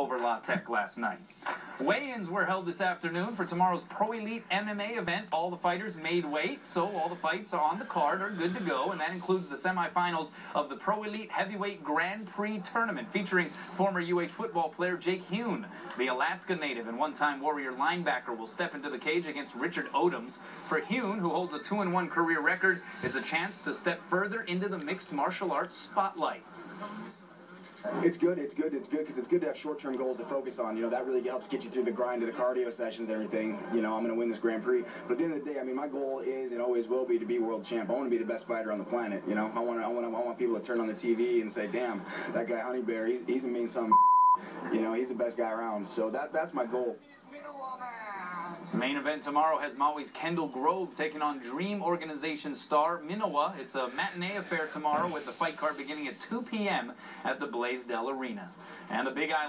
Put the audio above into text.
over La Tech last night. Weigh-ins were held this afternoon for tomorrow's Pro Elite MMA event. All the fighters made weight, so all the fights on the card are good to go, and that includes the semifinals of the Pro Elite Heavyweight Grand Prix Tournament featuring former UH football player Jake Heun. The Alaska native and one-time Warrior linebacker will step into the cage against Richard Odoms. For Heun, who holds a 2-1 career record, is a chance to step further into the mixed martial arts spotlight. It's good. It's good. It's good because it's good to have short-term goals to focus on. You know, that really helps get you through the grind of the cardio sessions, everything. You know, I'm going to win this Grand Prix. But at the end of the day, I mean, my goal is and always will be to be world champ. I want to be the best fighter on the planet. You know, I want to, I want I want people to turn on the TV and say, "Damn, that guy Honey Bear, he's he's a mean some." You know, he's the best guy around. So that that's my goal. Main event tomorrow has Maui's Kendall Grove taking on Dream Organization star Minowa. It's a matinee affair tomorrow with the fight card beginning at 2 p.m. at the Blaisdell Arena. And the Big Island.